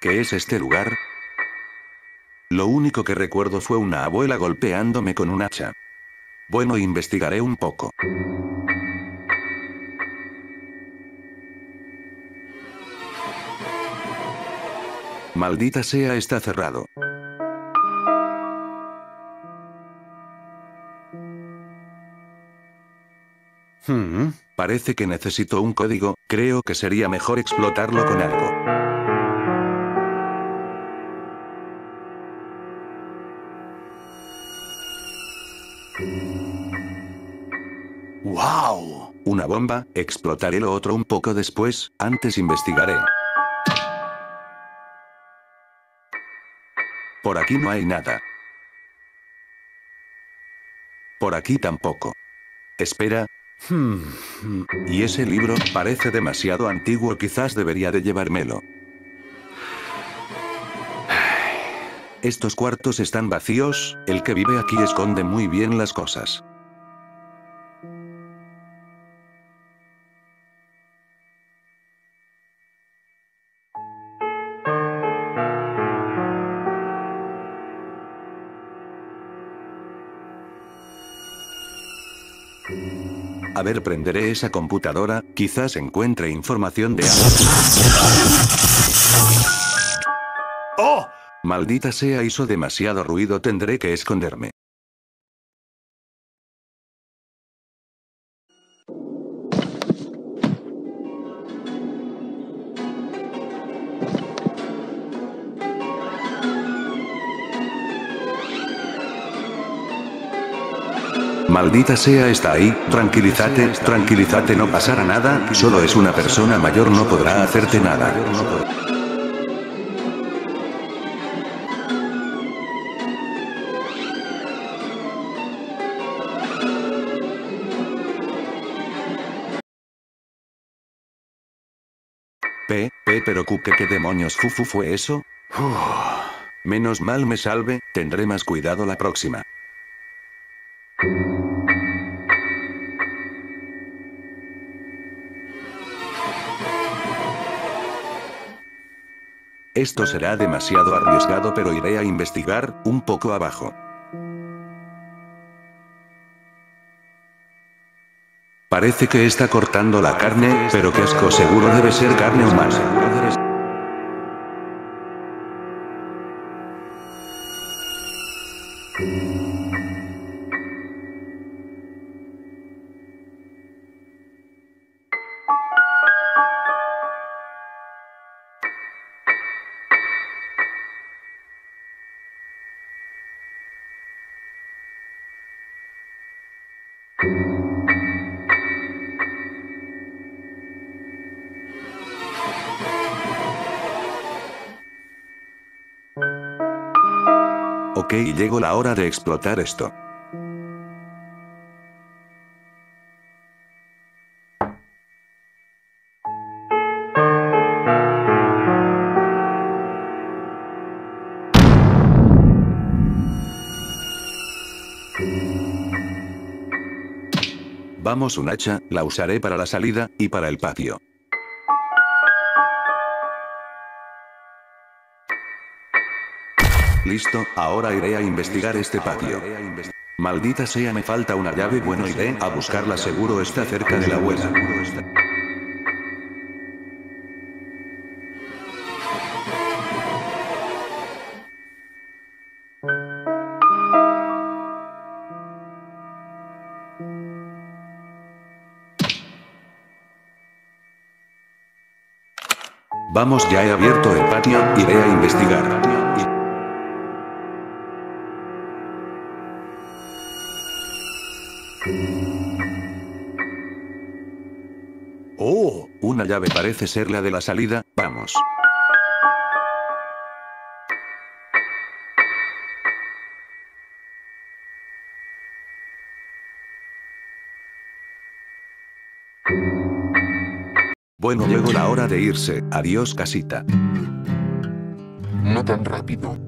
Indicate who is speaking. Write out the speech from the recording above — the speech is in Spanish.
Speaker 1: ¿Qué es este lugar? Lo único que recuerdo fue una abuela golpeándome con un hacha. Bueno, investigaré un poco. Maldita sea, está cerrado. Hmm, parece que necesito un código, creo que sería mejor explotarlo con algo. ¡Wow! Una bomba, explotaré lo otro un poco después, antes investigaré. Por aquí no hay nada. Por aquí tampoco. Espera, Hmm. Y ese libro parece demasiado antiguo, quizás debería de llevármelo. Estos cuartos están vacíos, el que vive aquí esconde muy bien las cosas. A ver, prenderé esa computadora, quizás encuentre información de algo. ¡Oh! Maldita sea, hizo demasiado ruido, tendré que esconderme. Maldita sea está ahí, tranquilízate, tranquilízate no pasará nada, solo es una persona mayor no podrá hacerte nada. Pero ¿qué demonios fufu fue eso? menos mal me salve, tendré más cuidado la próxima. Esto será demasiado arriesgado pero iré a investigar, un poco abajo. Parece que está cortando la carne, pero qué asco seguro debe ser carne humana. Ok, llegó la hora de explotar esto. Vamos un hacha, la usaré para la salida, y para el patio. Listo, ahora iré a investigar este patio. Maldita sea me falta una llave bueno iré a buscarla seguro está cerca de la abuela. Vamos ya he abierto el patio, iré a investigar. Una llave parece ser la de la salida, vamos. Bueno, llegó la hora de irse. Adiós, casita.
Speaker 2: No tan rápido.